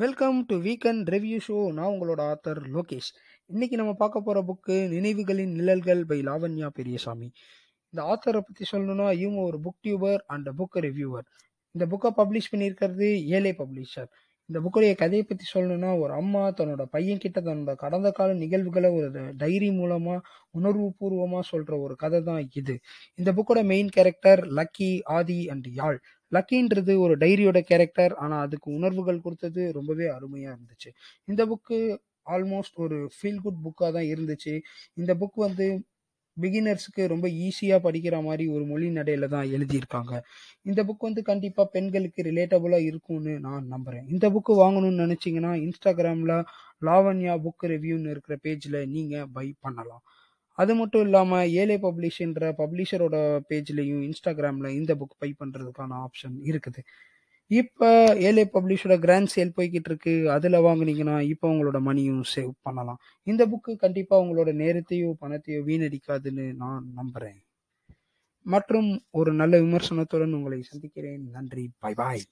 Welcome to weekend review show நான் உங்களோட author Lokesh. இன்னைக்கு நம்ம பார்க்க போற book நினைவுகளின் Nizhalgal by Lavanya Periyasamy. இந்த ஆத்தரை பத்தி சொல்லணும்னா இவங்க ஒரு book tuber and book reviewer இந்த புக்கை பப்ளிஷ் பண்ணியிருக்கிறது ஏழை பப்ளிஷர் இந்த புக்குடைய கதையை பற்றி சொல்லணும்னா ஒரு அம்மா தன்னோட பையன் கிட்ட தன்னோட கடந்த கால நிகழ்வுகளை ஒரு டைரி மூலமா உணர்வு பூர்வமாக சொல்ற ஒரு கதை தான் இது. இந்த புக்கோட main character Lucky Aadhi and Yazh. லக்கின்றது ஒரு டைரியோட கேரக்டர் ஆனால் அதுக்கு உணர்வுகள் கொடுத்தது ரொம்பவே அருமையாக இருந்துச்சு. இந்த புக்கு ஆல்மோஸ்ட் ஒரு ஃபீல் குட் புக்காக தான் இருந்துச்சு. இந்த புக் வந்து பிகினர்ஸுக்கு ரொம்ப ஈஸியாக படிக்கிற மாதிரி ஒரு மொழி நடையில தான் எழுதியிருக்காங்க. இந்த புக் வந்து கண்டிப்பாக பெண்களுக்கு ரிலேட்டபுளாக இருக்கும்னு நான் நம்புகிறேன் இந்த புக்கு வாங்கணும்னு நினச்சிங்கன்னா இன்ஸ்டாகிராமில் லாவண்யா புக் ரிவ்யூன்னு இருக்கிற பேஜில் நீங்கள் பை பண்ணலாம். அது மட்டும் இல்லாமல் ஏலே பப்ளிஷ்ன்ற பப்ளிஷரோட பேஜ்லேயும் இன்ஸ்டாகிராமில் இந்த புக் பை பண்ணுறதுக்கான ஆப்ஷன் இருக்குது. இப்போ ஏலே பப்ளிஷோட கிராண்ட் சேல் போய்கிட்டு இருக்கு. அதில் வாங்குனீங்கன்னா இப்போ உங்களோட மணியும் சேவ் பண்ணலாம். இந்த புக்கு கண்டிப்பாக உங்களோட நேரத்தையோ பணத்தையோ வீணடிக்காதுன்னு நான் நம்புகிறேன் மற்றும் ஒரு நல்ல விமர்சனத்துடன் உங்களை சந்திக்கிறேன். நன்றி. பாய் பாய்